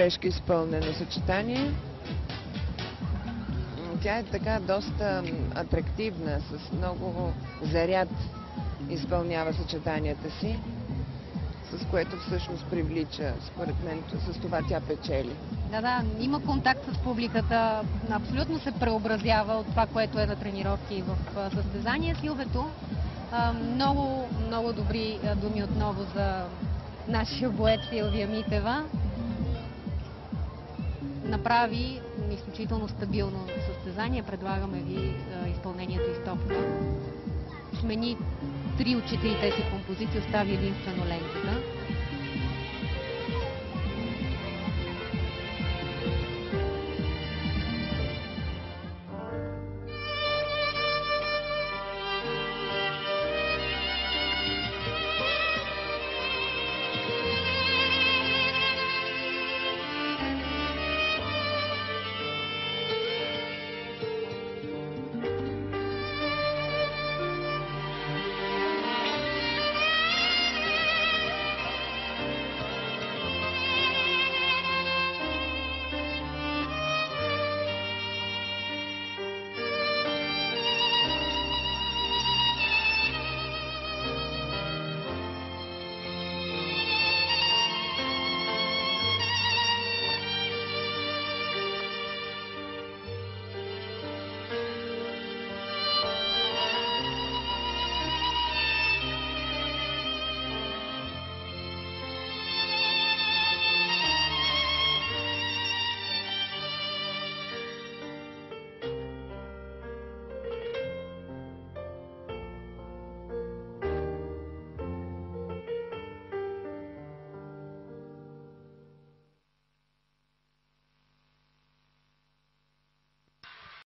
Пешка изпълнено съчетание. Тя е така доста атрактивна, с много заряд изпълнява съчетанията си, с което всъщност привлича, според мен, с това тя печели. Да, да, има контакт с публиката, абсолютно се преобразява от това, което е на тренировки в състезание. Силвето, много, много добри думи отново за нашия боец Силвия Митева. Направи изключително стабилно състезание. Предлагаме ви изпълнението и стопка. Смени три от четирите си композиции, остави единствено лентата.